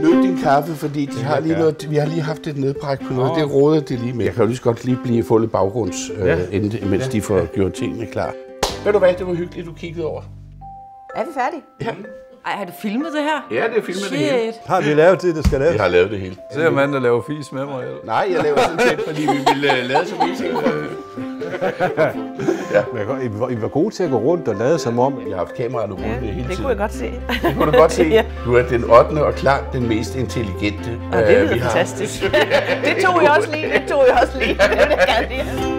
Nød din kaffe, fordi de har lige noget, vi har lige haft et nedbræk på noget. Det råder det lige med. Jeg kan jo lige så godt lige blive få lidt baggrunds, øh, Ja. inden, mens de får gjort tingene klar. Ved du hvad, det var hyggeligt, du kiggede over. Er vi færdige? Ja, Ej, har du filmet det her? ja det er filmet det hele. Shit. Har vi lavet det, der skal laves? Jeg har lavet det hele. Se om der laver fis med mig. Eller? Nej, jeg laver sådan set, fordi vi ville uh, lade som en ting. Men I var, I var gode til at gå rundt og lade som om. Jeg har haft kameraerne rundt ja, hele Det tiden. kunne jeg godt se. Det kunne du godt se. Ja. Du er den 8. og klart den mest intelligente. Og det øh, vi har. fantastisk. det tog jeg også lige. Det tog jeg også lige. Det vil jeg gerne lige have.